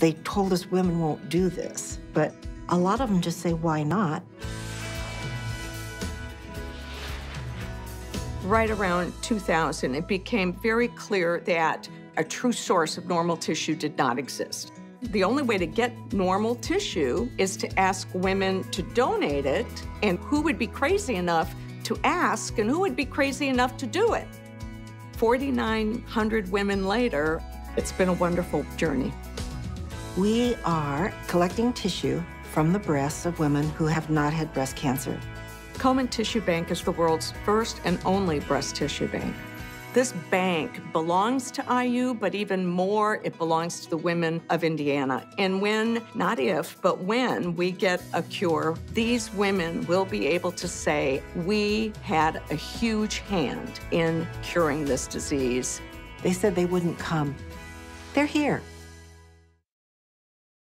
They told us women won't do this, but a lot of them just say, why not? Right around 2000, it became very clear that a true source of normal tissue did not exist. The only way to get normal tissue is to ask women to donate it, and who would be crazy enough to ask, and who would be crazy enough to do it? 4,900 women later, it's been a wonderful journey. We are collecting tissue from the breasts of women who have not had breast cancer. Komen Tissue Bank is the world's first and only breast tissue bank. This bank belongs to IU, but even more, it belongs to the women of Indiana. And when, not if, but when we get a cure, these women will be able to say, we had a huge hand in curing this disease. They said they wouldn't come. They're here.